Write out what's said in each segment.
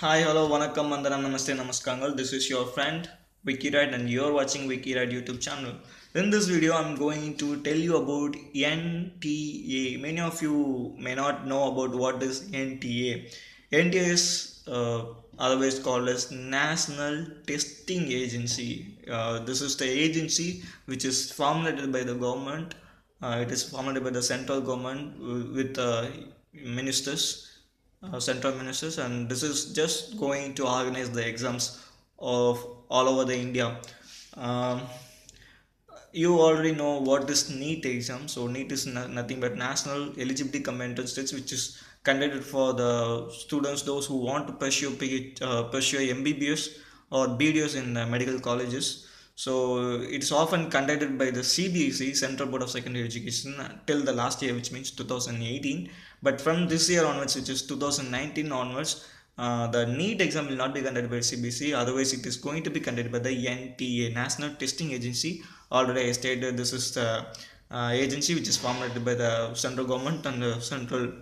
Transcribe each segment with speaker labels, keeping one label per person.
Speaker 1: Hi, hello, vanakkam, vandanam, namaste, namaskarangal. This is your friend Vickyroid and you're watching Vickyroid YouTube channel. In this video, I'm going to tell you about NTA. Many of you may not know about what is NTA. NTA is uh, otherwise called as National Testing Agency. Uh, this is the agency which is formulated by the government. Uh, it is formulated by the central government with ministers central ministers and this is just going to organize the exams of all over the india um, you already know what is NEET exam. So NEET is no- nothing but National Eligibility Cum Entrance Test, which is conducted for the students those who want to pursue uh, pursue MBBS or BDS in medical colleges. So it is often conducted by the CBSE Central Board of Secondary Education till the last year, which means 2018. But from this year onwards, which is 2019 onwards, uh, the NEET exam will not be conducted by CBSE. Otherwise, it is going to be conducted by the NTA, National Testing Agency. Already I stated this is the uh, agency which is formulated by the central government and the central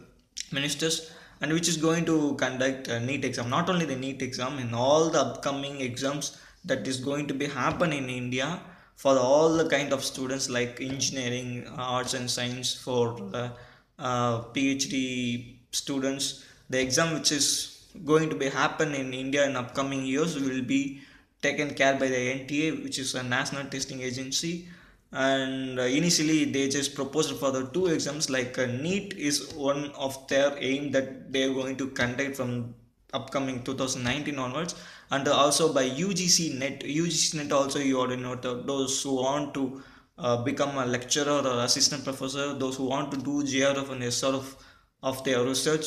Speaker 1: ministers and which is going to conduct a NEET exam. Not only the NEET exam, in all the upcoming exams that is going to be happen in India for all the kind of students like engineering, arts and science for uh, uh, PhD students. The exam which is going to be happen in India in upcoming years will be taken care by the NTA, which is a national testing agency. And uh, initially, they just proposed for the two exams. Like uh, NEET is one of their aim that they are going to conduct from upcoming 2019 onwards, and also by UGC NET. UGC NET also you already know those who want to uh, become a lecturer or assistant professor, those who want to do JRF and SRF of their research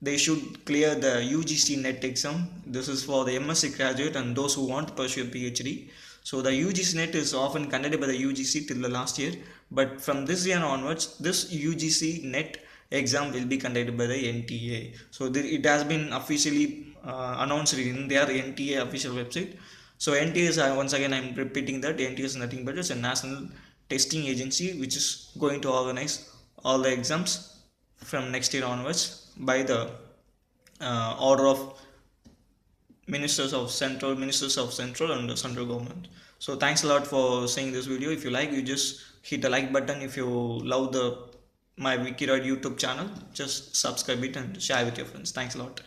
Speaker 1: they should clear the UGC NET exam. This is for the MSc graduate and those who want to pursue a PhD. So the UGC NET is often conducted by the UGC till the last year, but from this year onwards, this UGC NET exam will be conducted by the NTA. So the, it has been officially uh, announced in their NTA official website. So NTA is uh, once again I'm repeating that NTA is nothing but it's a national testing agency which is going to organize all the exams from next year onwards by the uh, order of ministers of central ministers of central and the central government so thanks a lot for seeing this video if you like you just hit the like button if you love the my Vickyroid youtube channel. Just subscribe it and share with your friends. Thanks a lot